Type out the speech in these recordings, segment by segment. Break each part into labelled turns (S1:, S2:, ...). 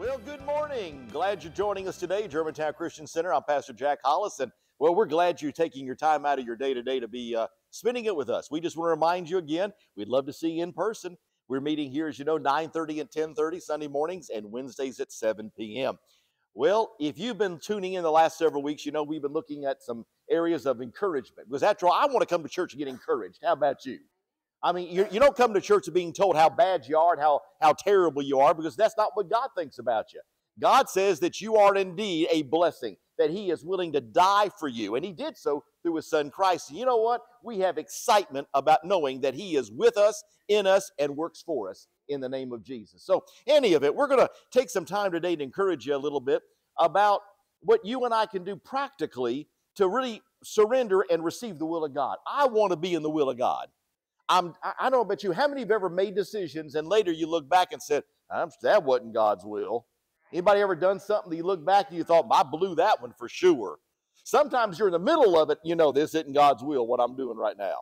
S1: Well, good morning. Glad you're joining us today, Germantown Christian Center. I'm Pastor Jack Hollis, and well, we're glad you're taking your time out of your day to day to be uh, spending it with us. We just want to remind you again, we'd love to see you in person. We're meeting here, as you know, 9:30 and 10:30 Sunday mornings, and Wednesdays at 7 p.m. Well, if you've been tuning in the last several weeks, you know we've been looking at some areas of encouragement. Because after all, I want to come to church and get encouraged. How about you? I mean, you, you don't come to church being told how bad you are and how, how terrible you are because that's not what God thinks about you. God says that you are indeed a blessing, that He is willing to die for you. And He did so through His Son Christ. And you know what? We have excitement about knowing that He is with us, in us, and works for us in the name of Jesus. So, any of it, we're going to take some time today to encourage you a little bit about what you and I can do practically to really surrender and receive the will of God. I want to be in the will of God. I'm, I don't know about you, how many have ever made decisions and later you look back and said, that wasn't God's will? Anybody ever done something that you look back and you thought, I blew that one for sure? Sometimes you're in the middle of it, you know, this isn't God's will, what I'm doing right now.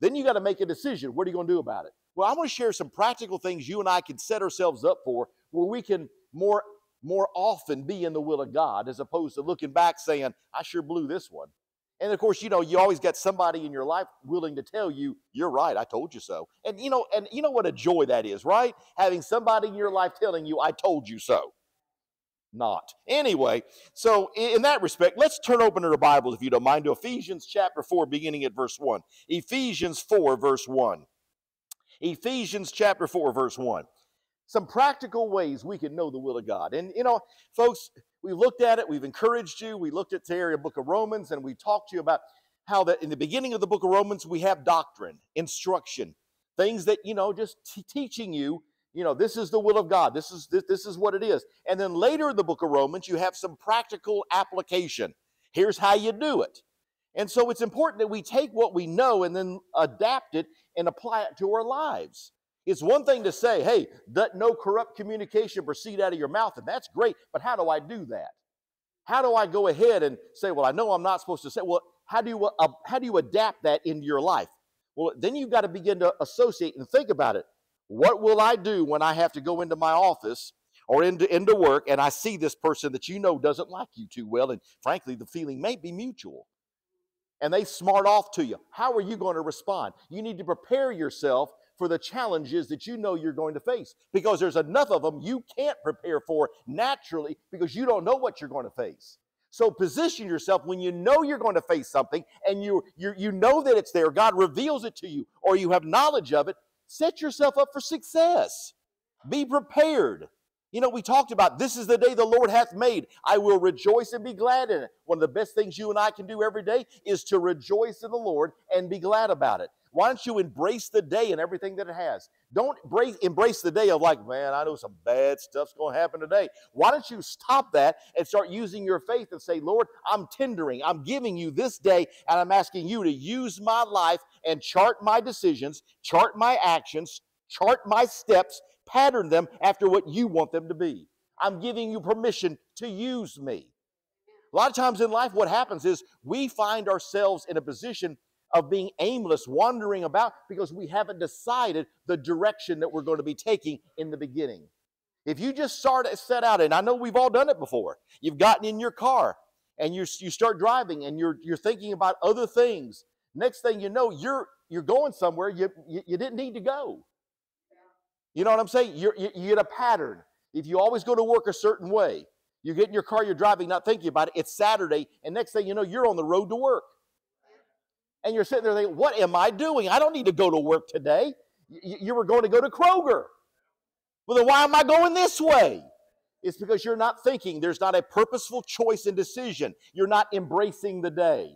S1: Then you got to make a decision. What are you going to do about it? Well, I want to share some practical things you and I can set ourselves up for where we can more, more often be in the will of God as opposed to looking back saying, I sure blew this one. And of course, you know, you always got somebody in your life willing to tell you, you're right, I told you so. And you know, and you know what a joy that is, right? Having somebody in your life telling you, I told you so. Not. Anyway, so in that respect, let's turn open to the Bible, if you don't mind, to Ephesians chapter 4, beginning at verse 1. Ephesians 4, verse 1. Ephesians chapter 4, verse 1. Some practical ways we can know the will of God. And you know, folks, we looked at it, we've encouraged you, we looked at the area book of Romans, and we talked to you about how that in the beginning of the book of Romans, we have doctrine, instruction, things that, you know, just t- teaching you, you know, this is the will of God, this is this, this is what it is. And then later in the book of Romans, you have some practical application. Here's how you do it. And so it's important that we take what we know and then adapt it and apply it to our lives. It's one thing to say, hey, let no corrupt communication proceed out of your mouth, and that's great, but how do I do that? How do I go ahead and say, well, I know I'm not supposed to say, well, how do you, uh, how do you adapt that into your life? Well, then you've got to begin to associate and think about it. What will I do when I have to go into my office or into, into work and I see this person that you know doesn't like you too well? And frankly, the feeling may be mutual. And they smart off to you. How are you going to respond? You need to prepare yourself for the challenges that you know you're going to face because there's enough of them you can't prepare for naturally because you don't know what you're going to face. So position yourself when you know you're going to face something and you, you, you know that it's there, God reveals it to you, or you have knowledge of it, set yourself up for success. Be prepared. You know, we talked about this is the day the Lord hath made. I will rejoice and be glad in it. One of the best things you and I can do every day is to rejoice in the Lord and be glad about it. Why don't you embrace the day and everything that it has? Don't embrace, embrace the day of like, man, I know some bad stuff's going to happen today. Why don't you stop that and start using your faith and say, Lord, I'm tendering, I'm giving you this day, and I'm asking you to use my life and chart my decisions, chart my actions, chart my steps, pattern them after what you want them to be. I'm giving you permission to use me. A lot of times in life, what happens is we find ourselves in a position of being aimless, wandering about because we haven't decided the direction that we're going to be taking in the beginning. If you just start set out, and I know we've all done it before, you've gotten in your car and you you start driving and you're you're thinking about other things. Next thing you know, you're you're going somewhere you you, you didn't need to go. You know what I'm saying? You're, you, you get a pattern. If you always go to work a certain way, you get in your car, you're driving, not thinking about it. It's Saturday, and next thing you know, you're on the road to work and you're sitting there thinking, what am I doing? I don't need to go to work today. You were going to go to Kroger. Well, then why am I going this way? It's because you're not thinking. There's not a purposeful choice and decision. You're not embracing the day.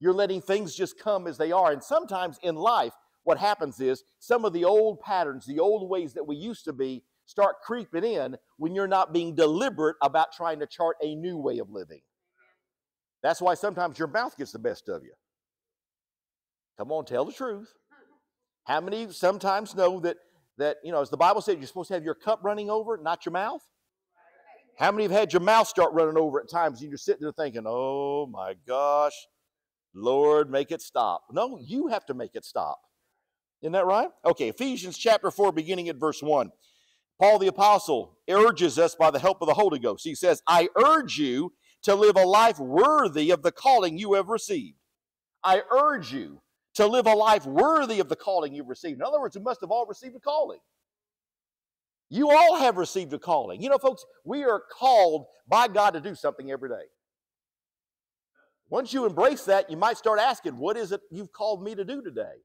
S1: You're letting things just come as they are. And sometimes in life, what happens is some of the old patterns, the old ways that we used to be, start creeping in when you're not being deliberate about trying to chart a new way of living. That's why sometimes your mouth gets the best of you. Come on, tell the truth. How many sometimes know that that you know, as the Bible said, you're supposed to have your cup running over, not your mouth? How many have had your mouth start running over at times and you're sitting there thinking, oh my gosh, Lord, make it stop? No, you have to make it stop. Isn't that right? Okay, Ephesians chapter 4, beginning at verse 1. Paul the Apostle urges us by the help of the Holy Ghost. He says, I urge you to live a life worthy of the calling you have received. I urge you to live a life worthy of the calling you've received. In other words, we must have all received a calling. You all have received a calling. You know, folks, we are called by God to do something every day. Once you embrace that, you might start asking, What is it you've called me to do today?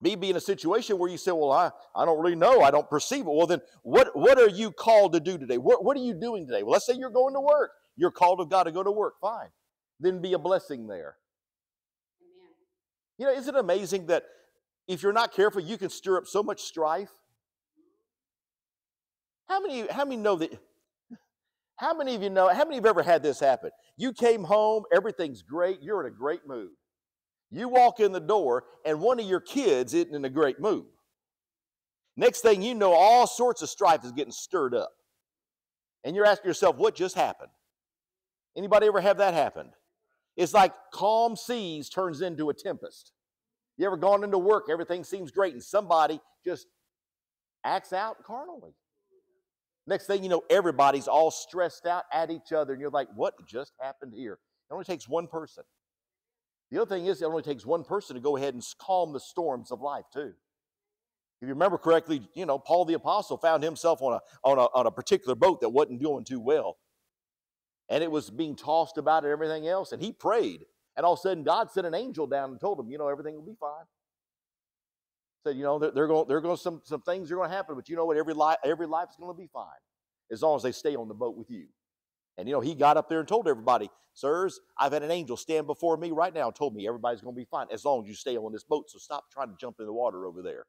S1: Me be in a situation where you say, Well, I, I don't really know. I don't perceive it. Well, then, what, what are you called to do today? What, what are you doing today? Well, let's say you're going to work. You're called of God to go to work. Fine. Then be a blessing there. You know, isn't it amazing that if you're not careful, you can stir up so much strife. How many, how many know that? How many of you know? How many have ever had this happen? You came home, everything's great, you're in a great mood. You walk in the door, and one of your kids isn't in a great mood. Next thing you know, all sorts of strife is getting stirred up. And you're asking yourself, what just happened? Anybody ever have that happen? It's like calm seas turns into a tempest. You ever gone into work, everything seems great, and somebody just acts out carnally. Next thing you know, everybody's all stressed out at each other, and you're like, what just happened here? It only takes one person. The other thing is, it only takes one person to go ahead and calm the storms of life, too. If you remember correctly, you know, Paul the Apostle found himself on a, on a, on a particular boat that wasn't doing too well. And it was being tossed about and everything else. And he prayed. And all of a sudden, God sent an angel down and told him, you know, everything will be fine. Said, you know, they're, they're going, they're going, some, some things are going to happen, but you know what? Every life, every life's going to be fine as long as they stay on the boat with you. And you know, he got up there and told everybody, Sirs, I've had an angel stand before me right now and told me everybody's going to be fine as long as you stay on this boat. So stop trying to jump in the water over there.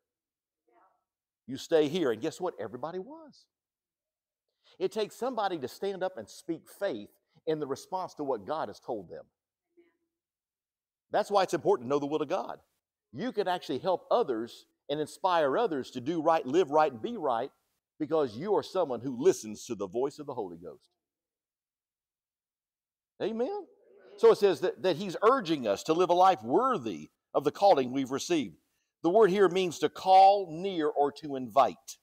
S1: You stay here. And guess what? Everybody was. It takes somebody to stand up and speak faith in the response to what God has told them. That's why it's important to know the will of God. You can actually help others and inspire others to do right, live right, and be right because you are someone who listens to the voice of the Holy Ghost. Amen? So it says that, that he's urging us to live a life worthy of the calling we've received. The word here means to call near or to invite.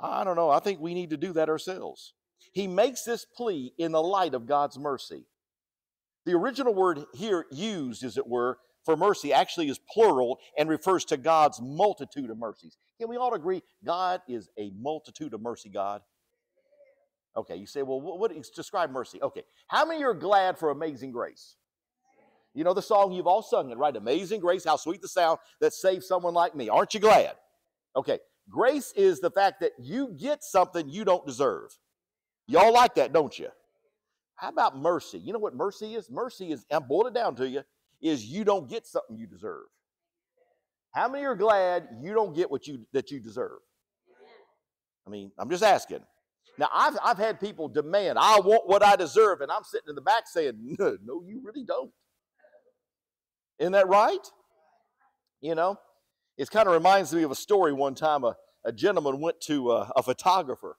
S1: I don't know. I think we need to do that ourselves. He makes this plea in the light of God's mercy. The original word here used, as it were, for mercy actually is plural and refers to God's multitude of mercies. Can we all agree God is a multitude of mercy God? Okay, you say, well, what, what describe mercy? Okay, how many are glad for amazing grace? You know the song, you've all sung it, right? Amazing grace, how sweet the sound that saved someone like me. Aren't you glad? Okay, grace is the fact that you get something you don't deserve. Y'all like that, don't you? How about mercy? You know what mercy is? Mercy is, I'm boiled it down to you, is you don't get something you deserve. How many are glad you don't get what you that you deserve? I mean, I'm just asking. Now, I've, I've had people demand, I want what I deserve, and I'm sitting in the back saying, no, no, you really don't. Isn't that right? You know, it kind of reminds me of a story one time a, a gentleman went to a, a photographer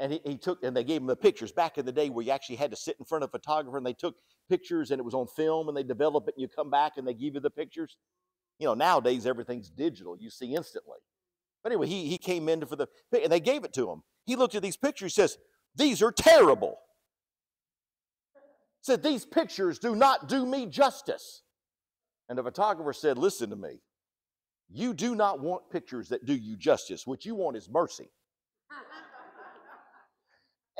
S1: and he, he, took and they gave him the pictures. Back in the day where you actually had to sit in front of a photographer and they took pictures and it was on film and they develop it and you come back and they give you the pictures. You know nowadays everything's digital. You see instantly. But anyway he, he came in for the and they gave it to him. He looked at these pictures says these are terrible. Said these pictures do not do me justice. And the photographer said listen to me. You do not want pictures that do you justice. What you want is mercy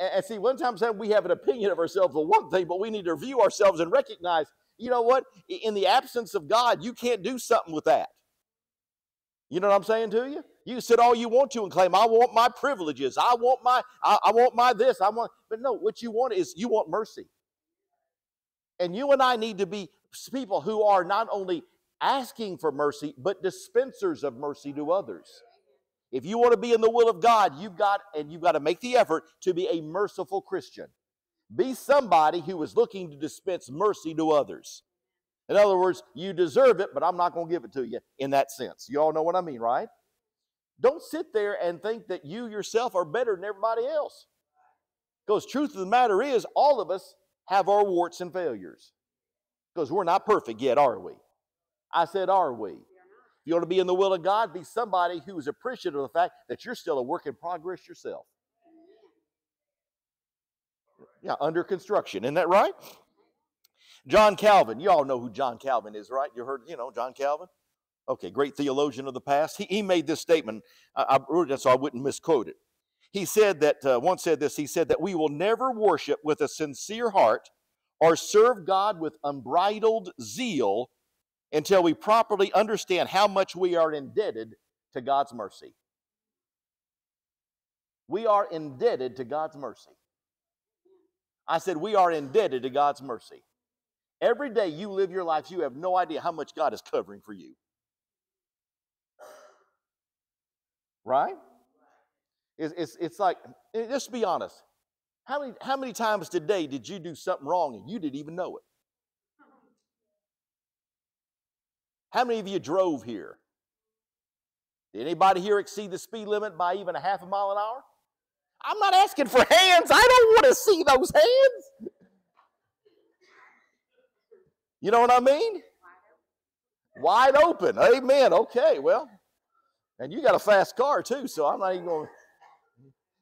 S1: and, see, one time we have an opinion of ourselves of one thing, but we need to review ourselves and recognize, you know what? In the absence of God, you can't do something with that. You know what I'm saying to you? You sit all you want to and claim, I want my privileges. I want my, I, I want my this. I want, but no, what you want is you want mercy. And you and I need to be people who are not only asking for mercy, but dispensers of mercy to others. If you want to be in the will of God, you've got and you've got to make the effort to be a merciful Christian. Be somebody who is looking to dispense mercy to others. In other words, you deserve it, but I'm not going to give it to you in that sense. You all know what I mean, right? Don't sit there and think that you yourself are better than everybody else. Because truth of the matter is, all of us have our warts and failures. Because we're not perfect yet, are we? I said, are we? If you want to be in the will of God, be somebody who is appreciative of the fact that you're still a work in progress yourself. Yeah, under construction. Isn't that right? John Calvin. You all know who John Calvin is, right? You heard, you know, John Calvin? Okay, great theologian of the past. He, he made this statement. I, wrote it so I wouldn't misquote it. He said that, uh, once said this, he said that we will never worship with a sincere heart or serve God with unbridled zeal until we properly understand how much we are indebted to God's mercy. We are indebted to God's mercy. I said, we are indebted to God's mercy. Every day you live your life, you have no idea how much God is covering for you. Right? It's, it's, it's like, just be honest. How many, how many times today did you do something wrong and you didn't even know it? How many of you drove here? Did anybody here exceed the speed limit by even a half a mile an hour? I'm not asking for hands. I don't want to see those hands. You know what I mean? Wide open. Amen. Okay, well, and you got a fast car too, so I'm not even going.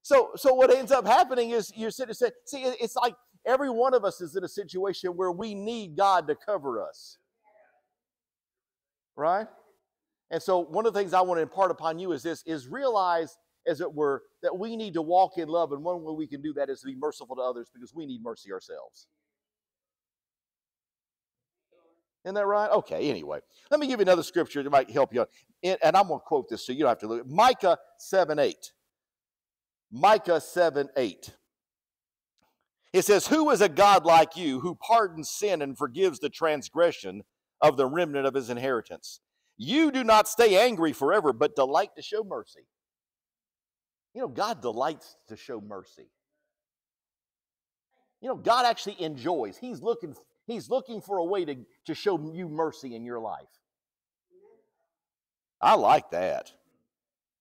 S1: So, so what ends up happening is you're sitting there see, it's like every one of us is in a situation where we need God to cover us. Right? And so one of the things I want to impart upon you is this is realize, as it were, that we need to walk in love. And one way we can do that is to be merciful to others because we need mercy ourselves. Isn't that right? Okay, anyway. Let me give you another scripture that might help you. And I'm going to quote this so you don't have to look. Micah 7 8. Micah 7 8. It says, Who is a God like you who pardons sin and forgives the transgression of the remnant of his inheritance? You do not stay angry forever, but delight to show mercy. You know, God delights to show mercy. You know, God actually enjoys. He's looking, he's looking for a way to, to show you mercy in your life. I like that.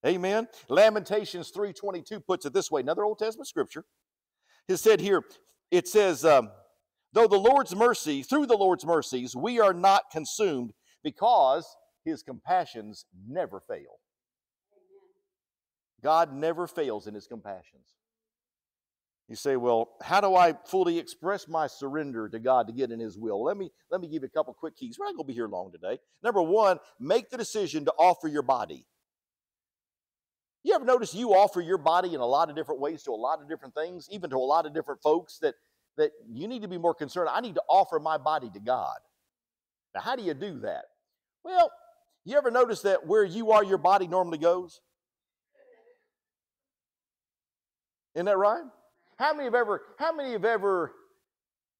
S1: Amen. Lamentations 3:22 puts it this way, another Old Testament scripture. It said here, it says, um, though the Lord's mercy, through the Lord's mercies, we are not consumed because his compassions never fail. God never fails in his compassions. You say, well, how do I fully express my surrender to God to get in his will? Let me let me give you a couple quick keys. We're not going to be here long today. Number one, make the decision to offer your body. You ever notice you offer your body in a lot of different ways to a lot of different things, even to a lot of different folks that, that you need to be more concerned. I need to offer my body to God. Now, how do you do that? Well, you ever notice that where you are, your body normally goes? Isn't that right? How many have ever, how many have ever,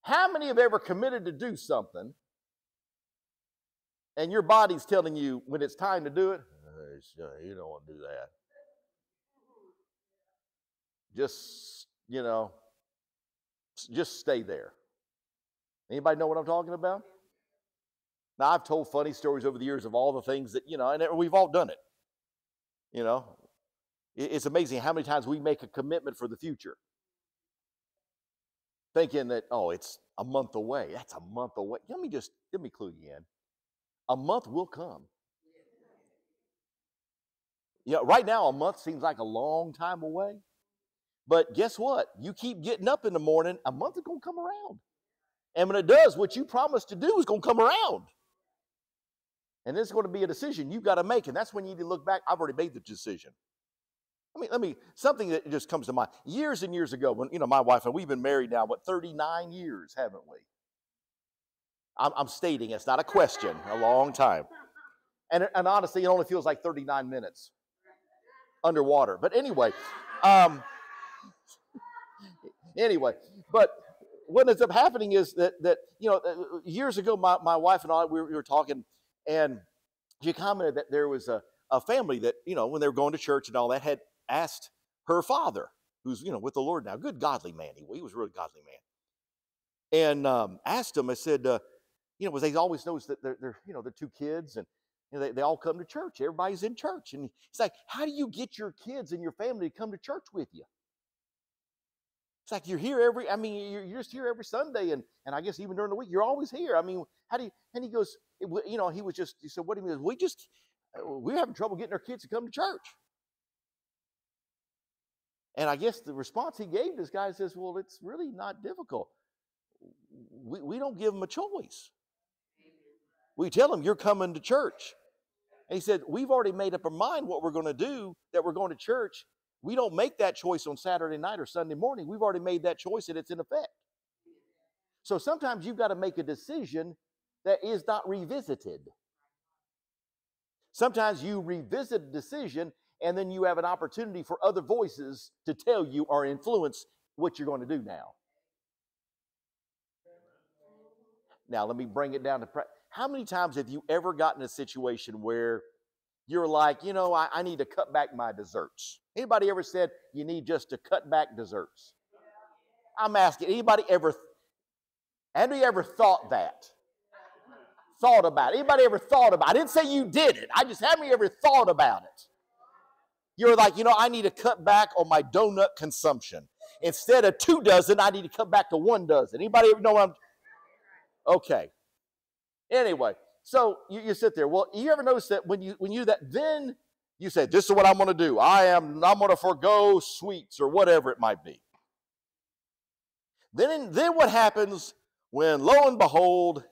S1: how many have ever committed to do something and your body's telling you when it's time to do it, you don't want to do that. Just, you know, just stay there. Anybody know what I'm talking about? Now, I've told funny stories over the years of all the things that, you know, and we've all done it. You know, it's amazing how many times we make a commitment for the future. Thinking that, oh, it's a month away. That's a month away. Let me just, let me clue you in. A month will come. Yeah, right now, a month seems like a long time away. But guess what? You keep getting up in the morning, a month is going to come around. And when it does, what you promised to do is going to come around. And it's going to be a decision you've got to make. And that's when you need to look back. I've already made the decision. I mean, let me, something that just comes to mind. Years and years ago, when, you know, my wife and we've been married now, what, 39 years, haven't we? I'm, I'm stating, it's not a question, a long time. And, and honestly, it only feels like 39 minutes underwater. But anyway, um, anyway, but what ends up happening is that that you know uh, years ago my, my wife and I we were, we were talking and she commented that there was a, a family that you know when they were going to church and all that had asked her father who's you know with the Lord now good godly man he, he was a really godly man and um, asked him I said uh, you know because they always knows that they're, they're you know the two kids and you know, they, they all come to church everybody's in church and he's like how do you get your kids and your family to come to church with you it's like you're here every, I mean, you're, you're just here every Sunday, and, and I guess even during the week, you're always here. I mean, how do you, and he goes, it, you know, he was just, he said, what do you mean? We just, uh, we're having trouble getting our kids to come to church. And I guess the response he gave this guy says, Well, it's really not difficult. We, we don't give them a choice. We tell them, You're coming to church. And he said, We've already made up our mind what we're going to do, that we're going to church. We don't make that choice on Saturday night or Sunday morning. We've already made that choice and it's in effect. So sometimes you've got to make a decision that is not revisited. Sometimes you revisit a decision and then you have an opportunity for other voices to tell you or influence what you're going to do now. Now, let me bring it down to practice. How many times have you ever gotten a situation where you're like, you know, I, I, need to cut back my desserts? Anybody ever said you need just to cut back desserts? I'm asking, anybody ever, anybody ever thought that? Thought about it? Anybody ever thought about it? I didn't say you did it. I just haven't ever thought about it. You're like, you know, I need to cut back on my donut consumption. Instead of two dozen, I need to cut back to one dozen. Anybody ever know what I'm Okay. Anyway, so you, you sit there. Well, you ever notice that when you when you that, then you say, This is what I'm gonna do. I am I'm gonna forego sweets or whatever it might be. Then then what happens when lo and behold,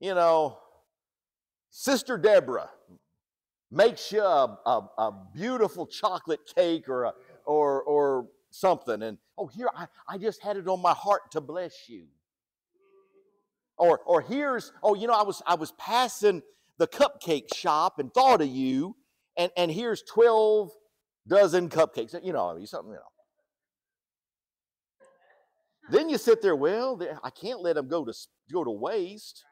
S1: you know, Sister Deborah makes you a, a, a beautiful chocolate cake or a, or or something and oh here I, I just had it on my heart to bless you or or here's oh you know i was i was passing the cupcake shop and thought of you and and here's 12 dozen cupcakes. You know I mean, something you know. Then you sit there well i can't let them go to go to waste.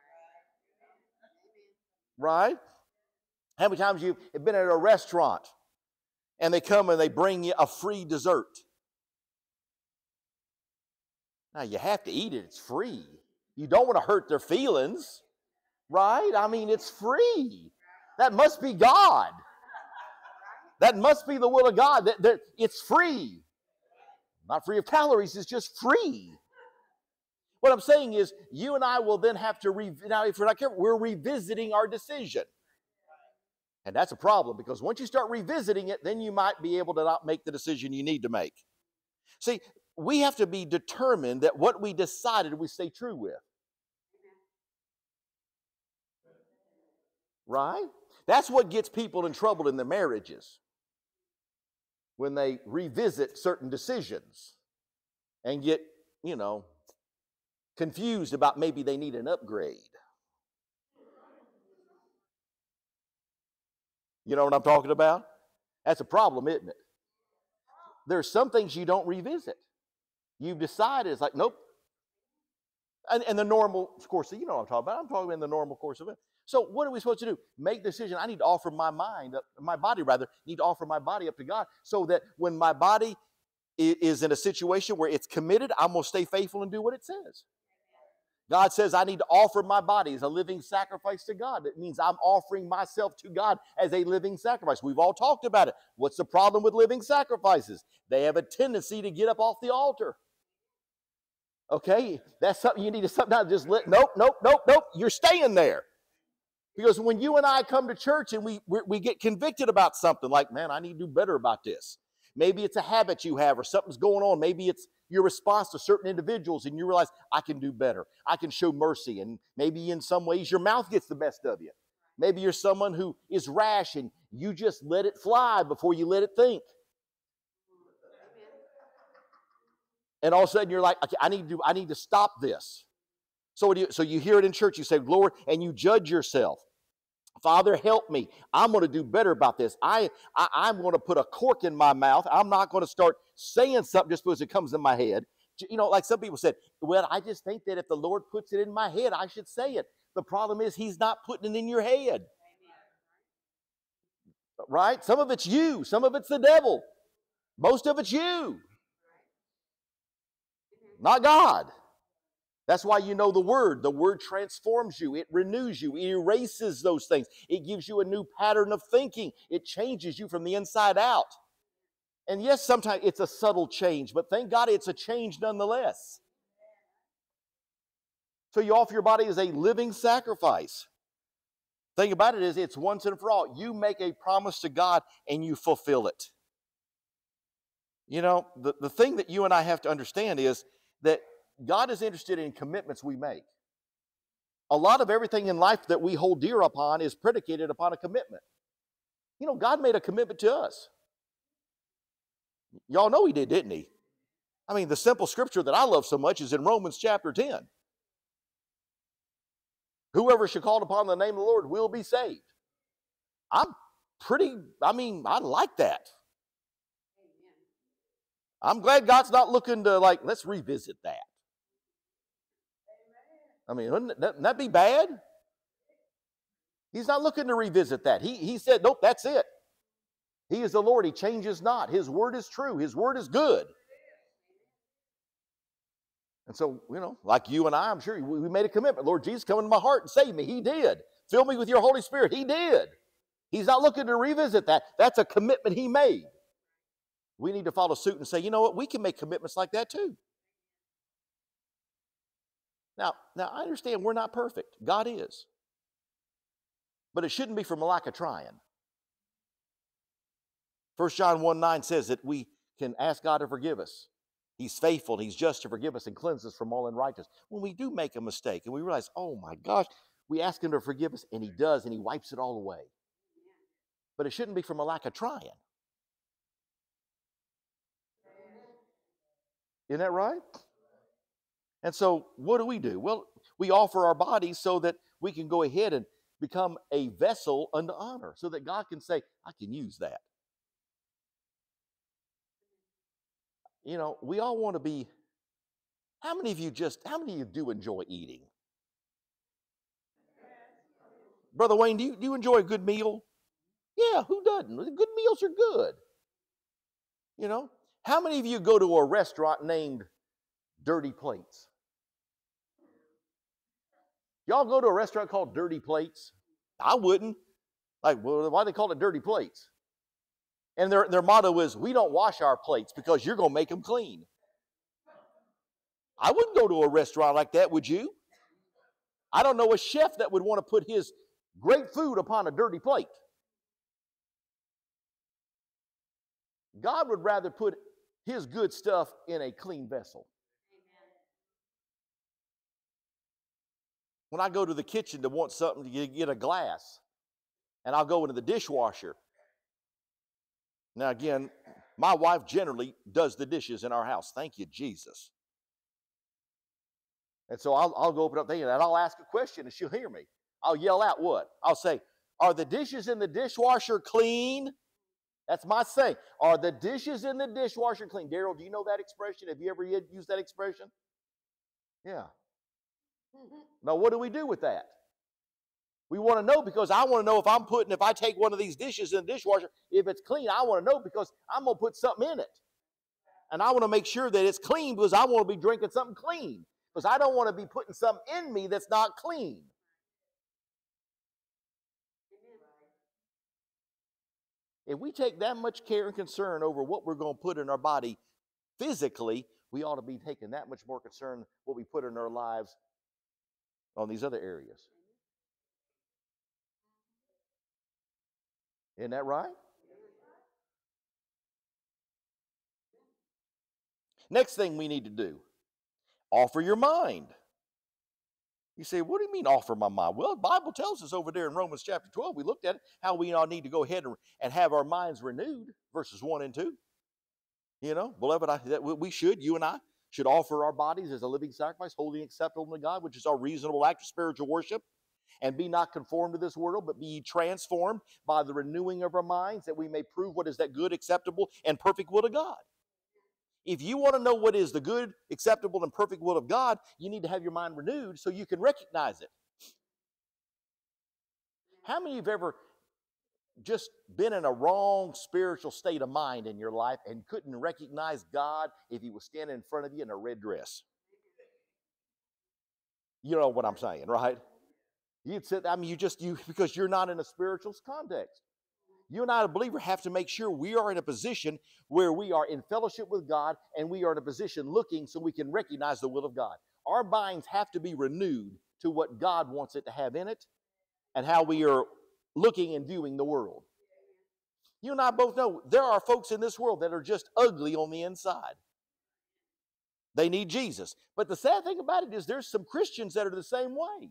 S1: Right? How many times you've been at a restaurant and they come and they bring you a free dessert? Now you have to eat it it's free you don't want to hurt their feelings, right? I mean, it's free. That must be God. That must be the will of God. That, that it's free. Not free of calories, it's just free. What I'm saying is, you and I will then have to, re- now if we're not careful, we're revisiting our decision. And that's a problem because once you start revisiting it, then you might be able to not make the decision you need to make. See, we have to be determined that what we decided we stay true with. Right? That's what gets people in trouble in their marriages when they revisit certain decisions and get, you know, confused about maybe they need an upgrade. You know what I'm talking about? That's a problem, isn't it? There's some things you don't revisit. You've decided it's like, nope. And, and the normal course, you know what I'm talking about. I'm talking about the normal course of it. So what are we supposed to do? Make decision. I need to offer my mind, my body rather, need to offer my body up to God so that when my body is in a situation where it's committed, I'm going to stay faithful and do what it says. God says I need to offer my body as a living sacrifice to God. It means I'm offering myself to God as a living sacrifice. We've all talked about it. What's the problem with living sacrifices? They have a tendency to get up off the altar. Okay, that's something you need to sometimes just let. Nope, nope, nope, nope. You're staying there. Because when you and I come to church and we, we, we get convicted about something, like, man, I need to do better about this. Maybe it's a habit you have or something's going on. Maybe it's your response to certain individuals and you realize, I can do better. I can show mercy. And maybe in some ways your mouth gets the best of you. Maybe you're someone who is rash and you just let it fly before you let it think. And all of a sudden you're like, okay, I need to, I need to stop this. So, you, so you hear it in church, you say, Lord, and you judge yourself. Father, help me. I'm going to do better about this. I, I, am going to put a cork in my mouth. I'm not going to start saying something just because it comes in my head. You know, like some people said, well, I just think that if the Lord puts it in my head, I should say it. The problem is, He's not putting it in your head. Right? Some of it's you, some of it's the devil. Most of it's you, not God. That's why you know the word. The word transforms you, it renews you, it erases those things, it gives you a new pattern of thinking, it changes you from the inside out. And yes, sometimes it's a subtle change, but thank God it's a change nonetheless. So you offer your body as a living sacrifice. thing about it is, it's once and for all. You make a promise to God and you fulfill it. You know, the, the thing that you and I have to understand is that God is interested in commitments we make. A lot of everything in life that we hold dear upon is predicated upon a commitment. You know, God made a commitment to us. Y'all know He did, didn't He? I mean, the simple scripture that I love so much is in Romans chapter 10. Whoever shall call upon the name of the Lord will be saved. I'm pretty, I mean, I like that. I'm glad God's not looking to, like, let's revisit that. I mean, wouldn't that, that be bad? He's not looking to revisit that. He, he said, nope, that's it. He is the Lord. He changes not. His word is true. His word is good. And so, you know, like you and I, I'm sure we made a commitment. Lord Jesus, come into my heart and save me. He did. Fill me with your Holy Spirit. He did. He's not looking to revisit that. That's a commitment he made. We need to follow suit and say, you know what, we can make commitments like that too. Now, now I understand we're not perfect. God is. But it shouldn't be from a lack of trying. 1 John 1 9 says that we can ask God to forgive us. He's faithful and He's just to forgive us and cleanse us from all unrighteousness. When we do make a mistake and we realize, oh my gosh, we ask Him to forgive us and He does and He wipes it all away. But it shouldn't be from a lack of trying. Isn't that right? And so, what do we do? Well, we offer our bodies so that we can go ahead and become a vessel unto honor, so that God can say, I can use that. You know, we all want to be. How many of you just, how many of you do enjoy eating? Brother Wayne, do you, do you enjoy a good meal? Yeah, who doesn't? Good meals are good. You know, how many of you go to a restaurant named Dirty Plates? Y'all go to a restaurant called Dirty Plates? I wouldn't. Like, well, why they call it Dirty Plates? And their, their motto is, we don't wash our plates because you're going to make them clean. I wouldn't go to a restaurant like that, would you? I don't know a chef that would want to put his great food upon a dirty plate. God would rather put his good stuff in a clean vessel. When I go to the kitchen to want something to get a glass, and I'll go into the dishwasher. Now, again, my wife generally does the dishes in our house. Thank you, Jesus. And so I'll, I'll go open up there and I'll ask a question and she'll hear me. I'll yell out what? I'll say, Are the dishes in the dishwasher clean? That's my saying. Are the dishes in the dishwasher clean? Daryl, do you know that expression? Have you ever used that expression? Yeah. Hmm. Now, what do we do with that? We want to know because I want to know if I'm putting, if I take one of these dishes in the dishwasher, if it's clean, I want to know because I'm going to put something in it. And I want to make sure that it's clean because I want to be drinking something clean. Because I don't want to be putting something in me that's not clean. If we take that much care and concern over what we're going to put in our body physically, we ought to be taking that much more concern what we put in our lives on these other areas. Isn't that right? Next thing we need to do offer your mind. You say, what do you mean offer my mind? Well, the Bible tells us over there in Romans chapter 12, we looked at it, how we all need to go ahead and, and have our minds renewed, verses 1 and 2. You know, beloved, I, that we should, you and I, should offer our bodies as a living sacrifice, holy and acceptable to God, which is our reasonable act of spiritual worship. And be not conformed to this world, but be transformed by the renewing of our minds, that we may prove what is that good, acceptable, and perfect will of God. If you want to know what is the good, acceptable, and perfect will of God, you need to have your mind renewed so you can recognize it. How many of you have ever just been in a wrong spiritual state of mind in your life and couldn't recognize God if He was standing in front of you in a red dress? You know what I'm saying, right? You'd sit, I mean, you just, you, because you're not in a spiritual context. You and I, a believer, have to make sure we are in a position where we are in fellowship with God and we are in a position looking so we can recognize the will of God. Our minds have to be renewed to what God wants it to have in it. and how we are looking and viewing the world. You and I both know there are folks in this world that are just ugly on the inside. They need Jesus. But the sad thing about it is there's some Christians that are the same way.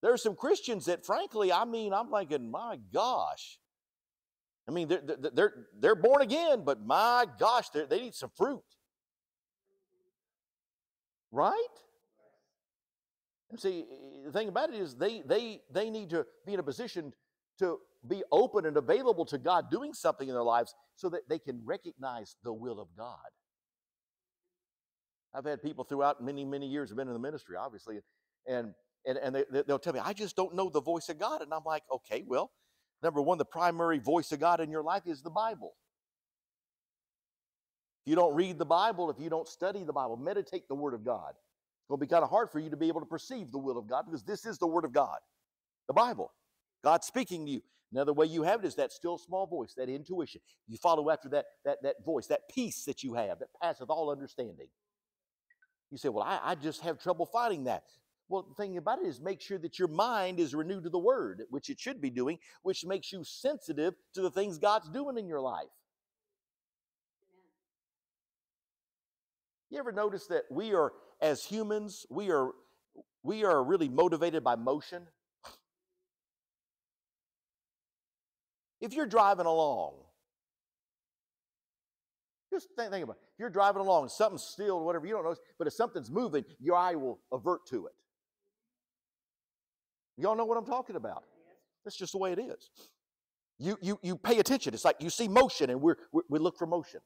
S1: There are some Christians that, frankly, I mean, I'm thinking, my gosh. I mean, they're, they're, they're born again, but my gosh, they need some fruit. Right? See, the thing about it is they, they, they need to be in a position to be open and available to God doing something in their lives so that they can recognize the will of God. I've had people throughout many, many years have been in the ministry, obviously, and and, and they, they'll tell me, I just don't know the voice of God. And I'm like, okay, well, number one, the primary voice of God in your life is the Bible. If you don't read the Bible, if you don't study the Bible, meditate the Word of God, going be kind of hard for you to be able to perceive the will of God because this is the Word of God, the Bible. God speaking to you. Another way you have it is that still small voice, that intuition. You follow after that, that, that voice, that peace that you have that passeth all understanding. You say, Well, I, I just have trouble finding that. Well, the thing about it is make sure that your mind is renewed to the word, which it should be doing, which makes you sensitive to the things God's doing in your life. You ever notice that we are as humans, we are we are really motivated by motion? If you're driving along, just think, think about it. If you're driving along, something's still, whatever, you don't know, but if something's moving, your eye will avert to it. Y'all know what I'm talking about. That's just the way it is. You, you, you pay attention. It's like you see motion and we're, we we look for motion.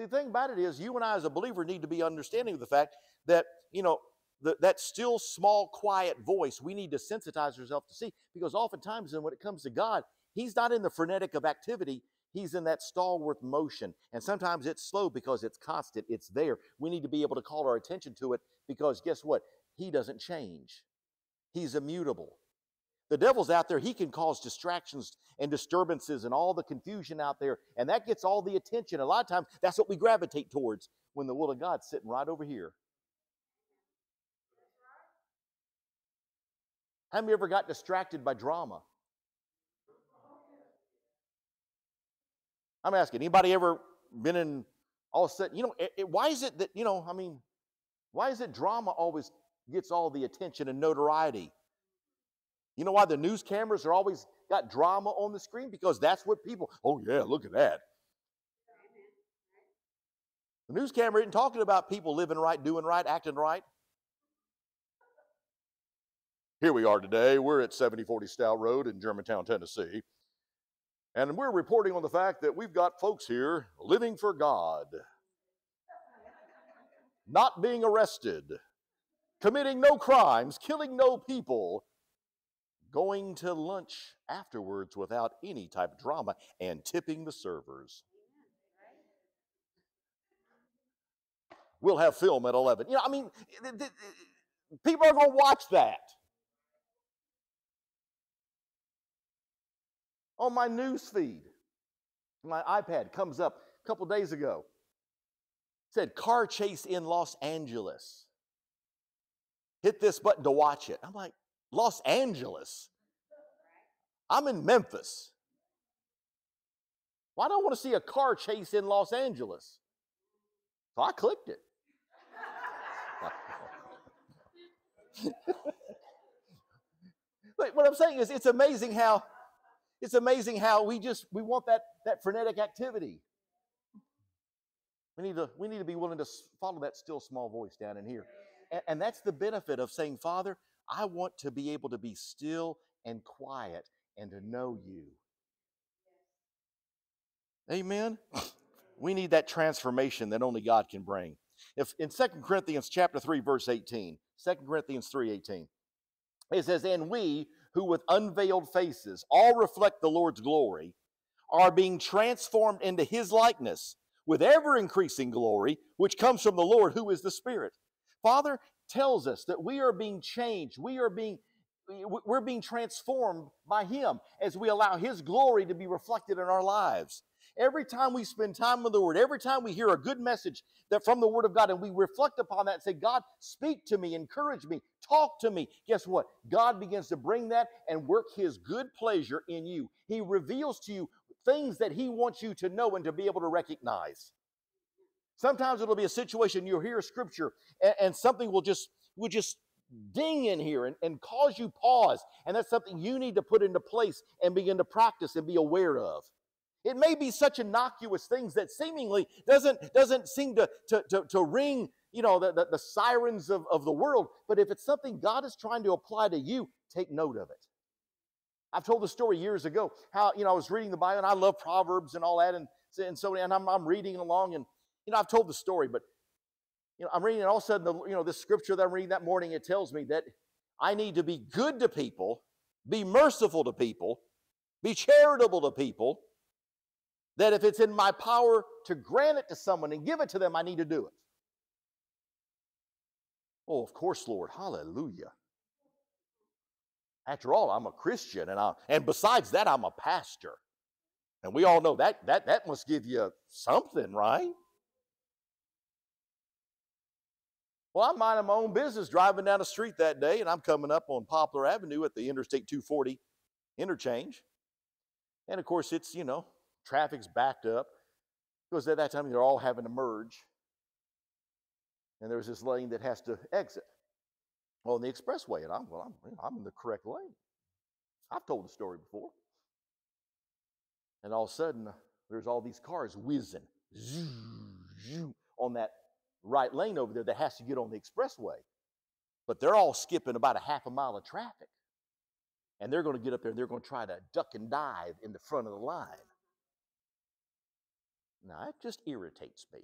S1: The thing about it is, you and I as a believer need to be understanding of the fact that, you know, the, that still small, quiet voice, we need to sensitize ourselves to see because oftentimes, when it comes to God, He's not in the frenetic of activity. He's in that stalwart motion. And sometimes it's slow because it's constant, it's there. We need to be able to call our attention to it because guess what? He doesn't change, He's immutable. The devil's out there, he can cause distractions and disturbances and all the confusion out there, and that gets all the attention. A lot of times, that's what we gravitate towards when the will of God's sitting right over here. Have you ever got distracted by drama? I'm asking, anybody ever been in all of a sudden, you know, it, it, why is it that, you know, I mean, why is it drama always gets all the attention and notoriety. You know why the news cameras are always got drama on the screen? Because that's what people, oh yeah, look at that. The news camera isn't talking about people living right, doing right, acting right. Here we are today. We're at 7040 Stout Road in Germantown, Tennessee. And we're reporting on the fact that we've got folks here living for God, not being arrested, committing no crimes, killing no people, going to lunch afterwards without any type of drama, and tipping the servers. We'll have film at 11. You know, I mean, people are going to watch that. On my news feed, my iPad comes up a couple days ago. said car chase in Los Angeles hit this button to watch it. I'm like, Los Angeles. I'm in Memphis. Why well, do I want to see a car chase in Los Angeles? So I clicked it. but what I'm saying is it's amazing how it's amazing how we just we want that that frenetic activity. We need to we need to be willing to follow that still small voice down in here. And, and that's the benefit of saying, Father, I want to be able to be still and quiet and to know you. Amen. We need that transformation that only God can bring. If in 2 Corinthians chapter 3 verse 18, 2 Corinthians 3:18. It says, "And we who with unveiled faces all reflect the Lord's glory are being transformed into his likeness with ever increasing glory which comes from the Lord who is the Spirit." Father tells us that we are being changed. We are being we're being transformed by him as we allow his glory to be reflected in our lives. every time we spend time with the Word, every time we hear a good message that from the Word of God and we reflect upon that and say, God, speak to me, encourage me, talk to me, guess what? God begins to bring that and work His good pleasure in you. He reveals to you things that He wants you to know and to be able to recognize. Sometimes it'll be a situation you'll hear scripture and, and something will just will just ding in here and, and cause you pause. And that's something you need to put into place and begin to practice and be aware of. It may be such innocuous things that seemingly doesn't, doesn't seem to, to, to, to ring, you know, the, the, the sirens of, of the world. But if it's something God is trying to apply to you, take note of it. I've told the story years ago how, you know, I was reading the Bible and I love Proverbs and all that. And, and so, and I'm, I'm reading along and, you know, I've told the story, but you know, I'm reading, and all of a sudden, the, you know, this scripture that I'm reading that morning, it tells me that I need to be good to people, be merciful to people, be charitable to people. That if it's in my power to grant it to someone and give it to them, I need to do it. Oh, of course, Lord. Hallelujah. After all, I'm a Christian, and I, and besides that, I'm a pastor. And we all know that that that must give you something, right? Well, I'm minding my own business driving down the street that day, and I'm coming up on Poplar Avenue at the Interstate 240 interchange. And of course, it's, you know, traffic's backed up because at that time they're all having to merge. And there's this lane that has to exit on the expressway. And I'm, well, I'm, I'm in the correct lane. I've told the story before. And all of a sudden, there's all these cars whizzing on that right lane over there that has to get on the expressway. But they're all skipping about a half a mile of traffic. And they're going to get up there and they're going to try to duck and dive in the front of the line. Now, that just irritates me.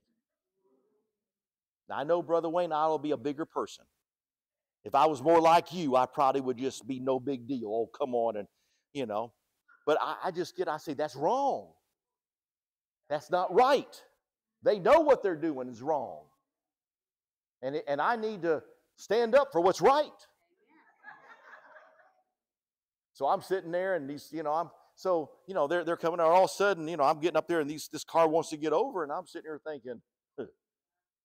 S1: Now, I know, Brother Wayne, I'll be a bigger person. If I was more like you, I probably would just be no big deal. Oh, come on, and you know. But I, I just get, I say, that's wrong. That's not right. They know what they're doing is wrong. And, and I need to stand up for what's right. So I'm sitting there and these, you know, I'm so, you know, they're they're coming out all of a sudden, you know, I'm getting up there and these this car wants to get over, and I'm sitting here thinking,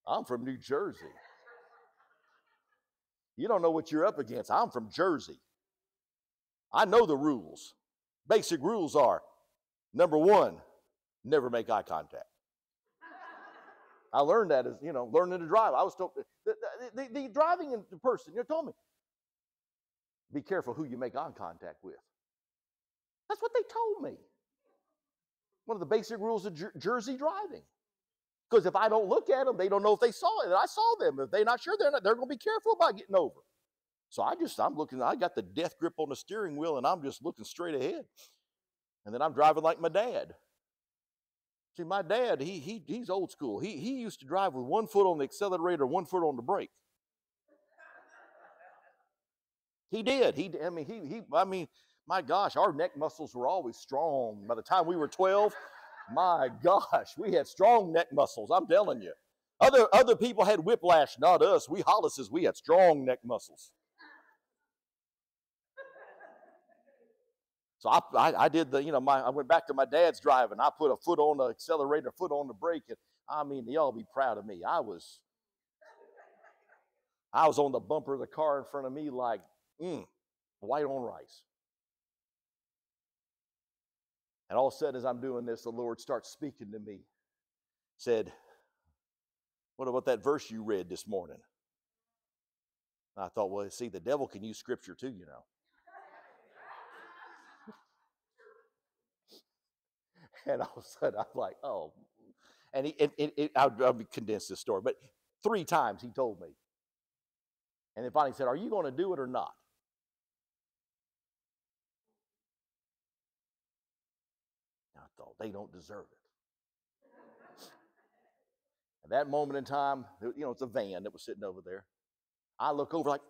S1: I'm from New Jersey. You don't know what you're up against. I'm from Jersey. I know the rules. Basic rules are number one, never make eye contact. I learned that as, you know, learning to drive. I was told, the, the, the driving person, you told me, be careful who you make eye contact with. That's what they told me. One of the basic rules of Jer- Jersey driving. Because if I don't look at them, they don't know if they saw it. I saw them. If they're not sure, they're not, they're going to be careful about getting over. So I just, I'm looking, I got the death grip on the steering wheel and I'm just looking straight ahead. And then I'm driving like my dad. See, my dad, he, he, he's old school. He, he used to drive with one foot on the accelerator, one foot on the brake. He did. He, I mean, he, he, I mean, my gosh, our neck muscles were always strong. By the time we were 12, my gosh, we had strong neck muscles. I'm telling you. Other, other people had whiplash, not us. We Hollises, we had strong neck muscles. So I, I, I, did the, you know, my, I went back to my dad's driving. I put a foot on the accelerator, foot on the brake, and I mean, y'all be proud of me. I was, I was on the bumper of the car in front of me like, mm, white on rice. And all of a sudden, as I'm doing this, the Lord starts speaking to me. Said, What about that verse you read this morning? I thought, well, see, the devil can use scripture too, you know. And all of a sudden, I'm like, oh. And he, it, it, it, I'll, I'll condense this story, but three times he told me. And then finally said, Are you going to do it or not? And I thought, They don't deserve it. At that moment in time, you know, it's a van that was sitting over there. I look over like,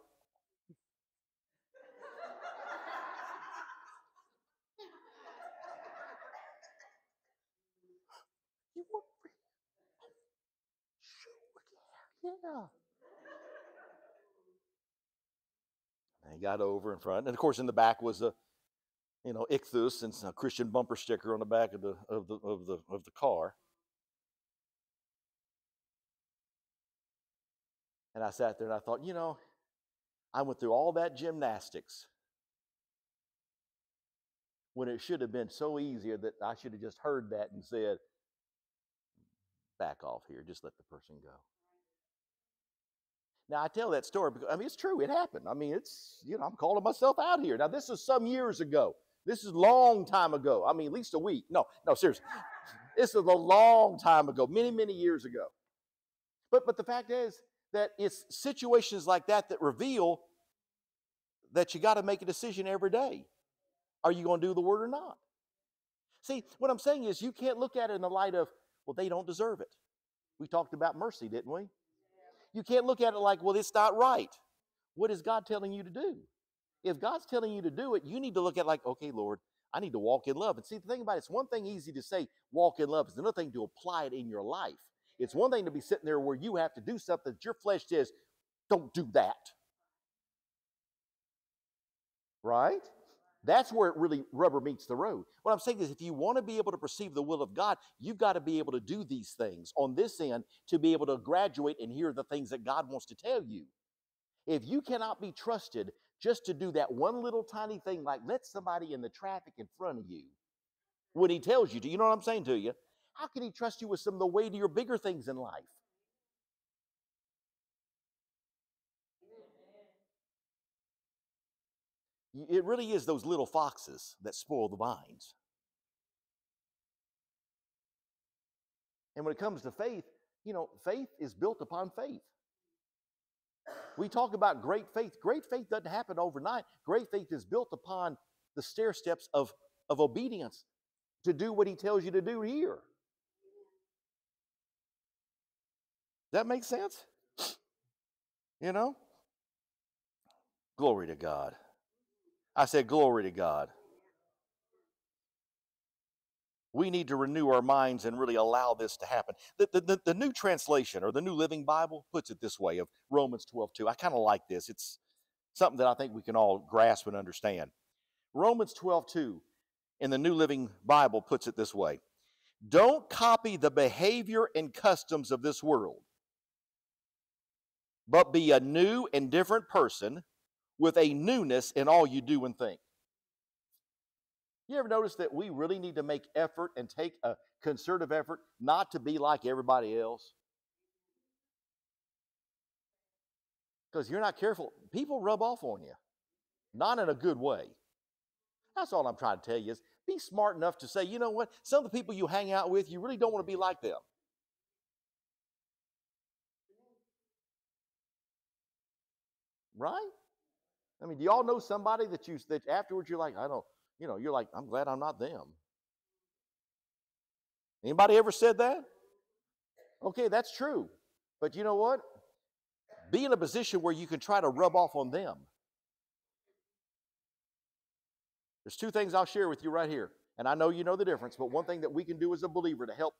S1: Yeah. And he got over in front. And of course, in the back was a you know, ichthus and a Christian bumper sticker on the back of the of the of the of the car. And I sat there and I thought, you know, I went through all that gymnastics when it should have been so easier that I should have just heard that and said, back off here, just let the person go. Now I tell that story because I mean it's true, it happened. I mean, it's you know, I'm calling myself out here. Now, this is some years ago. This is long time ago. I mean, at least a week. No, no, seriously. This is a long time ago, many, many years ago. But but the fact is that it's situations like that that reveal that you got to make a decision every day. Are you going to do the word or not? See, what I'm saying is you can't look at it in the light of, well, they don't deserve it. We talked about mercy, didn't we? You can't look at it like, well, it's not right. What is God telling you to do? If God's telling you to do it, you need to look at like, okay, Lord, I need to walk in love. And see, the thing about it, it's one thing easy to say, walk in love. It's another thing to apply it in your life. It's one thing to be sitting there where you have to do something that your flesh says, don't do that. Right? That's where it really rubber meets the road. What I'm saying is, if you want to be able to perceive the will of God, you've got to be able to do these things on this end to be able to graduate and hear the things that God wants to tell you. If you cannot be trusted just to do that one little tiny thing, like let somebody in the traffic in front of you, when He tells you to, you know what I'm saying to you? How can He trust you with some of the weightier, bigger things in life? It really is those little foxes that spoil the vines. And when it comes to faith, you know, faith is built upon faith. We talk about great faith. Great faith doesn't happen overnight. Great faith is built upon the stair steps of, of obedience to do what he tells you to do here. That makes sense? You know? Glory to God. I said, Glory to God. We need to renew our minds and really allow this to happen. The, the, the, the New Translation or the New Living Bible puts it this way of Romans 12 2. I kind of like this. It's something that I think we can all grasp and understand. Romans 12 2 in the New Living Bible puts it this way Don't copy the behavior and customs of this world, but be a new and different person with a newness in all you do and think. You ever notice that we really need to make effort and take a concerted effort not to be like everybody else? Because you're not careful, people rub off on you, not in a good way. That's all I'm trying to tell you is be smart enough to say, you know what, some of the people you hang out with, you really don't want to be like them. Right? I mean, do y'all know somebody that you that afterwards you're like, I don't, you know, you're like, I'm glad I'm not them. Anybody ever said that? Okay, that's true. But you know what? Be in a position where you can try to rub off on them. There's two things I'll share with you right here. And I know you know the difference, but one thing that we can do as a believer to help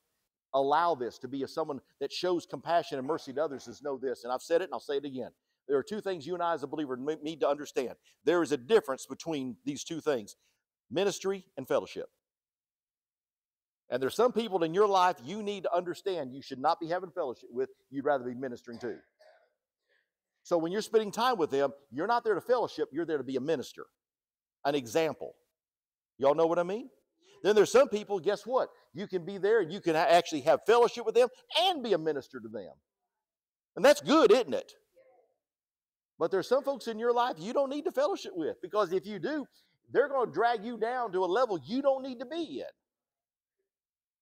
S1: allow this to be a someone that shows compassion and mercy to others is know this. And I've said it and I'll say it again. There are two things you and I, as a believer, need to understand. There is a difference between these two things ministry and fellowship. And there's some people in your life you need to understand you should not be having fellowship with, you'd rather be ministering to. So when you're spending time with them, you're not there to fellowship, you're there to be a minister, an example. Y'all know what I mean? Then there's some people, guess what? You can be there and you can actually have fellowship with them and be a minister to them. And that's good, isn't it? But there's some folks in your life you don't need to fellowship with because if you do, they're going to drag you down to a level you don't need to be in.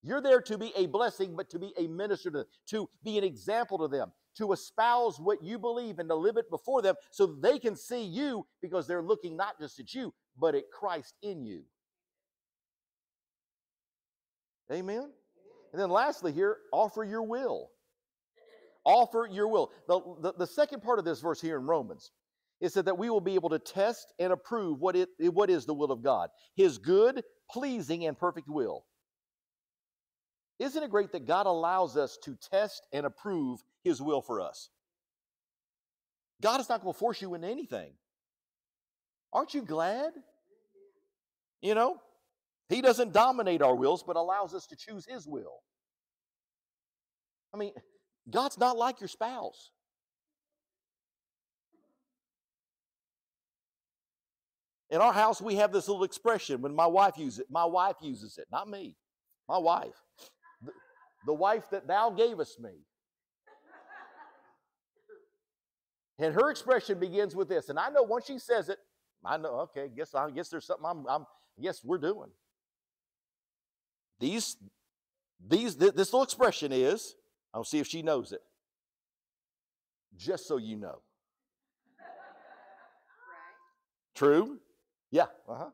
S1: You're there to be a blessing, but to be a minister to them, to be an example to them, to espouse what you believe and to live it before them so they can see you because they're looking not just at you, but at Christ in you. Amen? And then lastly, here, offer your will. Offer your will. The, the, the, second part of this verse here in Romans is that, that we will be able to test and approve what, it, what is the will of God, His good, pleasing, and perfect will. Isn't it great that God allows us to test and approve His will for us? God is not going to force you into anything. Aren't you glad? You know, He doesn't dominate our wills, but allows us to choose His will. I mean, God's not like your spouse. In our house, we have this little expression when my wife uses it. My wife uses it, not me. My wife. The, the wife that thou gavest me. And her expression begins with this. And I know once she says it, I know, okay, guess I guess there's something I'm, I'm yes, we're doing. These, these, this little expression is, I'll see if she knows it. Just so you know. True? Yeah, uh-huh.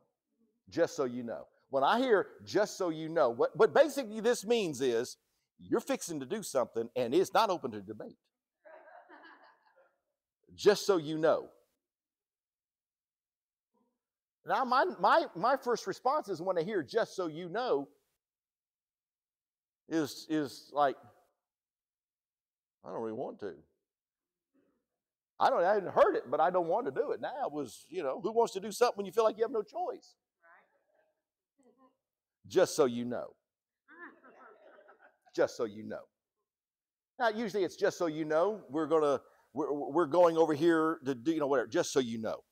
S1: Just so you know. When I hear just so you know, what, what basically this means is you're fixing to do something and it's not open to debate. just so you know. Now, my, my, my first response is when I hear just so you know, is, is like, I don't really want to. I don't. I hadn't heard it, but I don't want to do it now. It was you know who wants to do something when you feel like you have no choice? Right. Just so you know. just so you know. Now, usually it's just so you know. We're gonna we're, we're going over here to do you know whatever. Just so you know,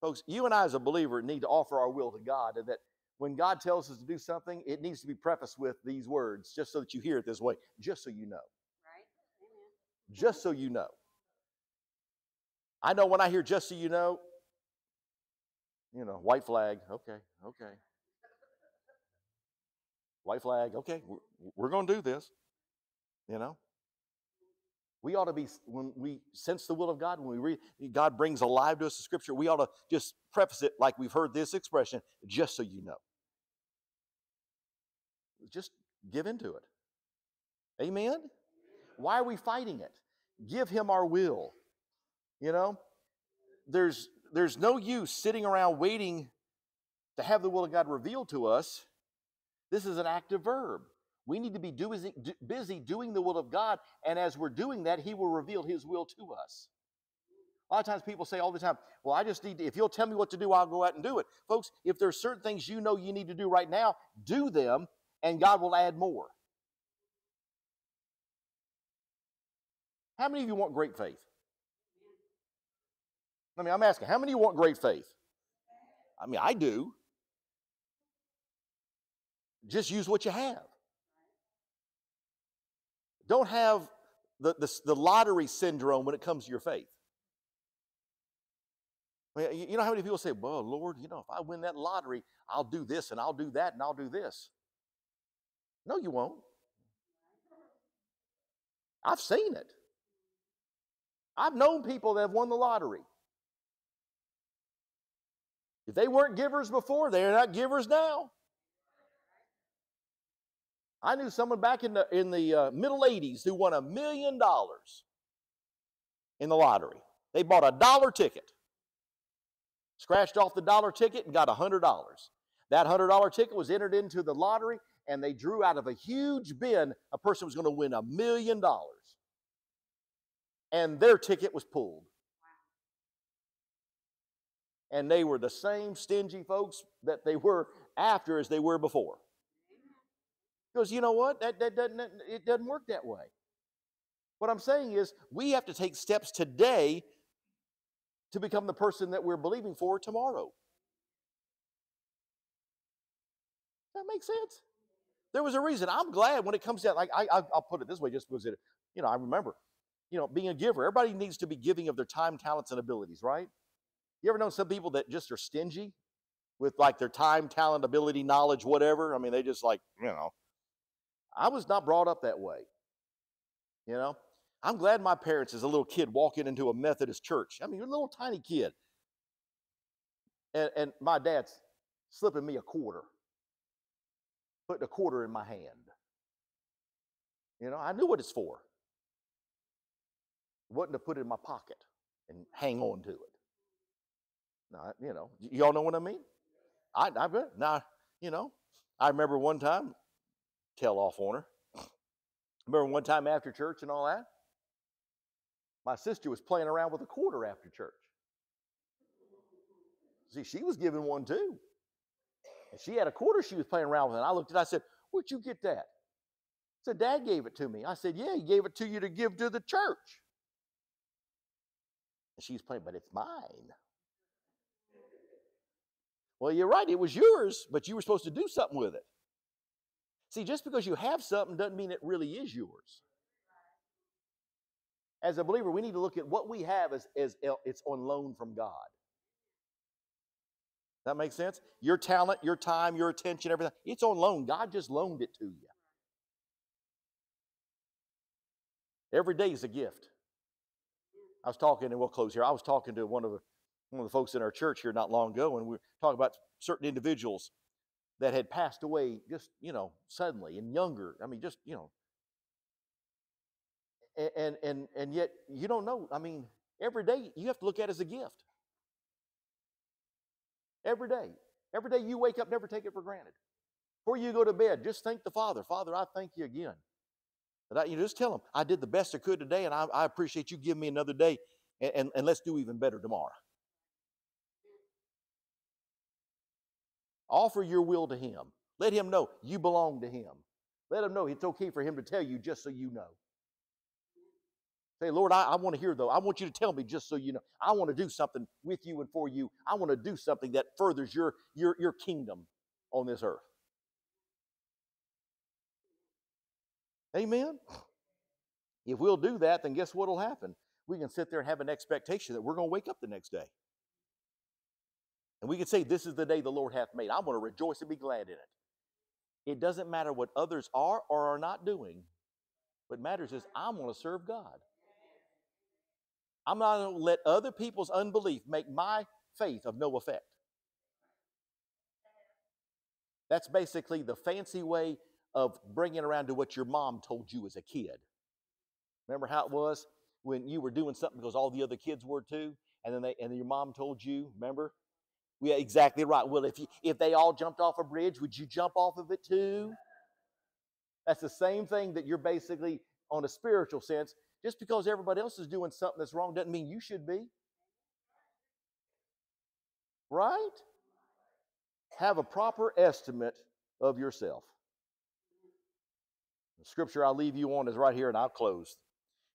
S1: folks. You and I, as a believer, need to offer our will to God, and that when God tells us to do something, it needs to be prefaced with these words, just so that you hear it this way. Just so you know Right. just so you know. I know when I hear just so you know, you know, white flag, okay, okay. White flag, okay, we're, we're going to do this, you know. We ought to be, when we sense the will of God, when we read, God brings alive to us the scripture, we ought to just preface it like we've heard this expression, just so you know. Just give into it. Amen? Why are we fighting it? Give him our will. You know, there's there's no use sitting around waiting to have the will of God revealed to us. This is an active verb. We need to be busy doing the will of God, and as we're doing that, He will reveal His will to us. A lot of times people say all the time, Well, I just need to, if you'll tell me what to do, I'll go out and do it. Folks, if there's certain things you know you need to do right now, do them, and God will add more. How many of you want great faith? I mean, I'm asking, how many of you want great faith? I mean, I do. Just use what you have. Don't have the, the, the lottery syndrome when it comes to your faith. You know how many people say, well, Lord, you know, if I win that lottery, I'll do this and I'll do that and I'll do this. No, you won't. I've seen it. I've known people that have won the lottery. If they weren't givers before, they're not givers now. I knew someone back in the in the uh, middle '80s who won a million dollars in the lottery. They bought a dollar ticket, scratched off the dollar ticket, and got a hundred dollars. That hundred dollar ticket was entered into the lottery, and they drew out of a huge bin a person was going to win a million dollars and their ticket was pulled. And they were the same stingy folks that they were after as they were before. Because you know what? That, that doesn't, it doesn't work that way. What I'm saying is, we have to take steps today to become the person that we're believing for tomorrow. That makes sense. There was a reason. I'm glad when it comes to like I, I'll put it this way, just because it, you know, I remember you know, being a giver. Everybody needs to be giving of their time, talents, and abilities, right? You ever know some people that just are stingy with like their time, talent, ability, knowledge, whatever? I mean, they just like, you know. I was not brought up that way. You know, I'm glad my parents, as a little kid, walking into a Methodist church. I mean, you're a little tiny kid. And, and my dad's slipping me a quarter, putting a quarter in my hand. You know, I knew what it's for wasn't to put it in my pocket and hang on to it. Now, you know, y'all know what I mean? I, I now, you know, I remember one time, tell off on her. Remember one time after church and all that? My sister was playing around with a quarter after church. See, she was given one too. And she had a quarter she was playing around with. And I looked at it, I said, Where'd you get that? So Dad gave it to me. I said, Yeah, he gave it to you to give to the church. And she's playing, but it's mine. Well, you're right, it was yours, but you were supposed to do something with it. See, just because you have something doesn't mean it really is yours. As a believer, we need to look at what we have as, as uh, it's on loan from God. That makes sense? Your talent, your time, your attention, everything, it's on loan. God just loaned it to you. Every day is a gift. I was talking, and we'll close here. I was talking to one of the one of the folks in our church here not long ago, and we were talking about certain individuals that had passed away just, you know, suddenly and younger. I mean, just, you know. And and and yet you don't know. I mean, every day you have to look at it as a gift. Every day. Every day you wake up, never take it for granted. Before you go to bed, just thank the Father. Father, I thank you again. I, you just tell him, I did the best I could today, and I, I appreciate you giving me another day, and, and, and let's do even better tomorrow. Offer your will to him. Let him know you belong to him. Let him know it's okay for him to tell you just so you know. Say, Lord, I, I want to hear though. I want you to tell me just so you know. I want to do something with you and for you. I want to do something that furthers your, your, your kingdom on this earth. Amen. If we'll do that, then guess what will happen? We can sit there and have an expectation that we're going to wake up the next day. And we can say, This is the day the Lord hath made. I'm going to rejoice and be glad in it. It doesn't matter what others are or are not doing. What matters is I'm going to serve God. I'm not going to let other people's unbelief make my faith of no effect. That's basically the fancy way of bringing around to what your mom told you as a kid. Remember how it was when you were doing something because all the other kids were too, and then they and then your mom told you. Remember? Yeah, exactly right. Well, if you, if they all jumped off a bridge, would you jump off of it too? That's the same thing that you're basically on a spiritual sense. Just because everybody else is doing something that's wrong doesn't mean you should be. Right? Have a proper estimate of yourself. The scripture I'll leave you on is right here, and I'll close.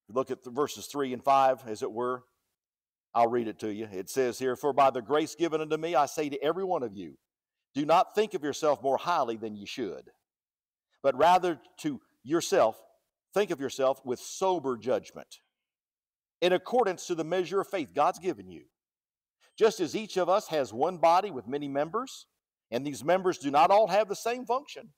S1: Look at the verses 3 and 5, as it were. I'll read it to you. It says here, For by the grace given unto me, I say to every one of you, do not think of yourself more highly than you should, but rather to yourself, think of yourself with sober judgment, in accordance to the measure of faith God's given you. Just as each of us has one body with many members, and these members do not all have the same function,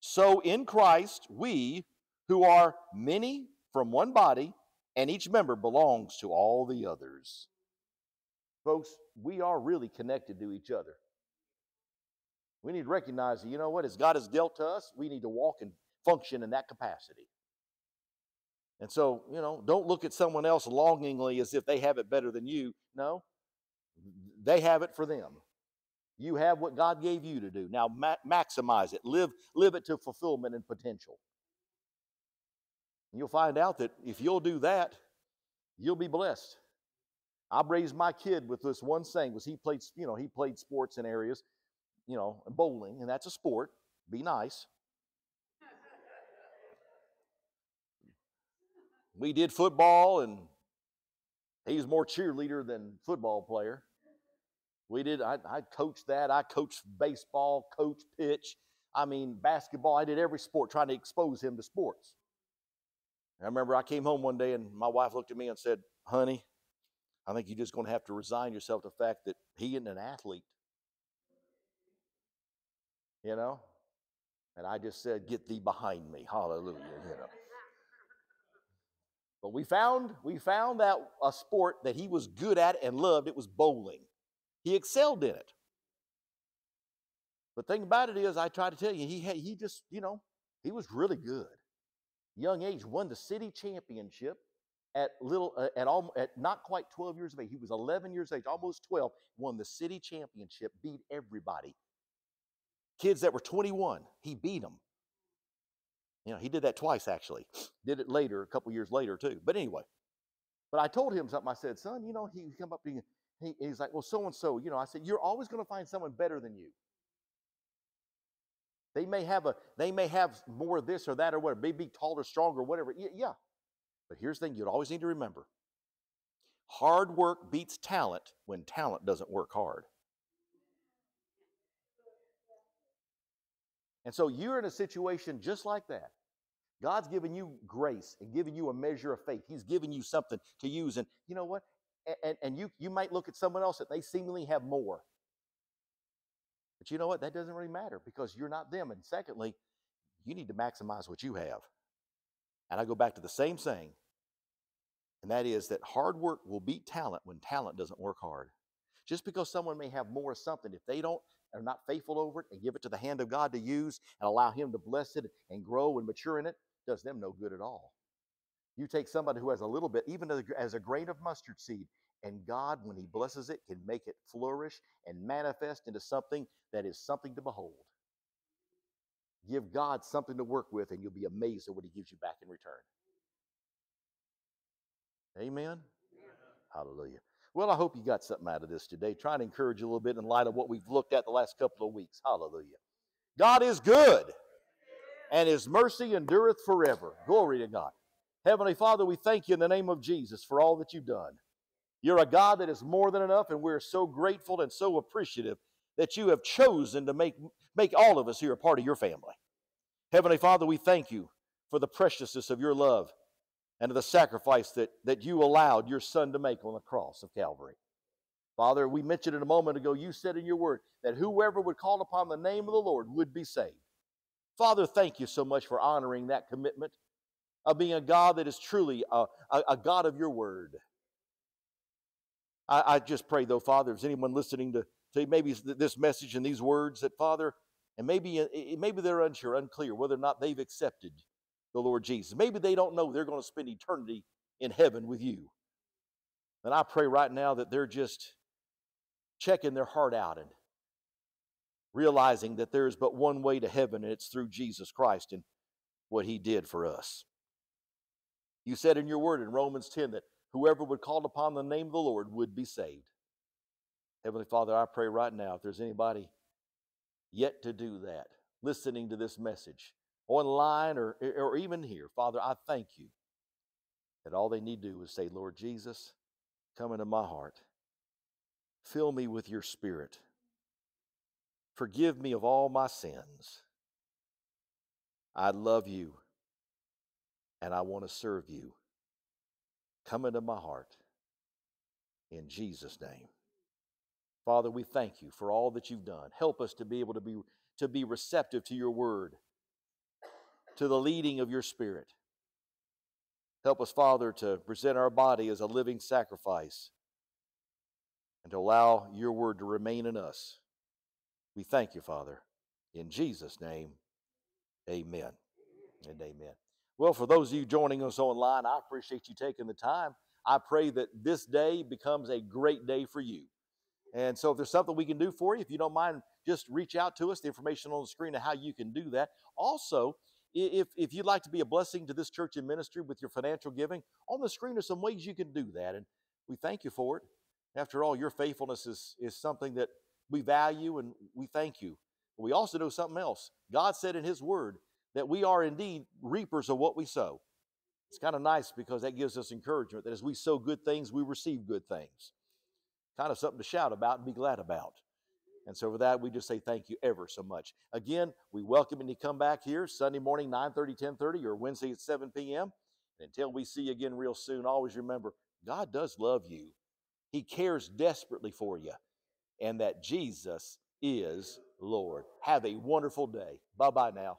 S1: so in Christ, we who are many from one body, and each member belongs to all the others. Folks, we are really connected to each other. We need to recognize that, you know what, as God has dealt to us, we need to walk and function in that capacity. And so, you know, don't look at someone else longingly as if they have it better than you. No, they have it for them. You have what God gave you to do. Now, ma- maximize it. Live, live it to fulfillment and potential. You'll find out that if you'll do that, you'll be blessed. I raised my kid with this one thing was he played, you know, he played sports in areas, you know, bowling, and that's a sport. Be nice. we did football and he was more cheerleader than football player. We did, I, I coached that. I coached baseball, coach pitch. I mean, basketball. I did every sport trying to expose him to sports. I remember I came home one day and my wife looked at me and said, Honey, I think you're just going to have to resign yourself to the fact that he isn't an athlete. You know? And I just said, Get thee behind me. Hallelujah. You know. But we found we found that a sport that he was good at and loved. It was bowling. He excelled in it. But thing about it is, I try to tell you, he had, he just you know he was really good young age, won the city championship at little uh, at all at not quite 12 years of age. He was 11 years of age, almost 12. Won the city championship, beat everybody. Kids that were 21, he beat them. You know, he did that twice actually. Did it later, a couple years later too. But anyway, but I told him something. I said, son, you know, he come up to me, he, he's like, well, so and so, you know, I said, you're always going to find someone better than you. They may have a, they may have more of this or that or whatever, maybe taller, stronger, whatever. Yeah. But here's the thing you'd always need to remember hard work beats talent when talent doesn't work hard. And so you're in a situation just like that. God's given you grace and given you a measure of faith. He's given you something to use. And you know what? And, and you, you might look at someone else that they seemingly have more. But you know what? That doesn't really matter because you're not them. And secondly, you need to maximize what you have. And I go back to the same saying, and that is that hard work will beat talent when talent doesn't work hard. Just because someone may have more of something, if they don't are not faithful over it and give it to the hand of God to use and allow Him to bless it and grow and mature in it, does them no good at all. You take somebody who has a little bit, even as a grain of mustard seed, and God, when He blesses it, can make it flourish and manifest into something that is something to behold. Give God something to work with, and you'll be amazed at what He gives you back in return. Amen. Hallelujah. Well, I hope you got something out of this today. Try to encourage you a little bit in light of what we've looked at the last couple of weeks. Hallelujah. God is good, and His mercy endureth forever. Glory to God. Heavenly Father, we thank you in the name of Jesus for all that you've done. You're a God that is more than enough, and we're so grateful and so appreciative that you have chosen to make, make all of us here a part of your family. Heavenly Father, we thank you for the preciousness of your love and of the sacrifice that, that you allowed your Son to make on the cross of Calvary. Father, we mentioned it a moment ago, you said in your word that whoever would call upon the name of the Lord would be saved. Father, thank you so much for honoring that commitment of being a God that is truly a, a, a God of your word. I, I, just pray, though, Father, if anyone listening to, to maybe this message and these words, that Father, and maybe, uh, maybe they're unsure, unclear whether or not they've accepted the Lord Jesus. Maybe they don't know they're going to spend eternity in heaven with you. And I pray right now that they're just checking their heart out and realizing that there is but one way to heaven, and it's through Jesus Christ and what He did for us. You said in your word in Romans 10 that whoever would call upon the name of the Lord would be saved. Heavenly Father, I pray right now if there's anybody yet to do that, listening to this message, online or, or even here, Father, I thank you that all they need to do is say, Lord Jesus, come into my heart. Fill me with your spirit. Forgive me of all my sins. I love you and I want to serve you. Come into my heart in Jesus' name. Father, we thank you for all that you've done. Help us to be able to be, to be receptive to your word, to the leading of your spirit. Help us, Father, to present our body as a living sacrifice and to allow your word to remain in us. We thank you, Father. In Jesus' name, amen and amen. Well, for those of you joining us online, I appreciate you taking the time. I pray that this day becomes a great day for you. And so, if there's something we can do for you, if you don't mind, just reach out to us. The information on the screen of how you can do that. Also, if, if you'd like to be a blessing to this church and ministry with your financial giving, on the screen are some ways you can do that. And we thank you for it. After all, your faithfulness is, is something that we value and we thank you. But we also know something else. God said in His Word that we are indeed reapers of what we sow. It's kind of nice because that gives us encouragement that as we sow good things, we receive good things. Kind of something to shout about and be glad about. And so for that, we just say thank you ever so much. Again, we welcome you to come back here Sunday morning, 9:30, 10:30, or Wednesday at 7 p.m. And until we see you again real soon, always remember, God does love you. He cares desperately for you. And that Jesus is Lord. Have a wonderful day. Bye-bye now.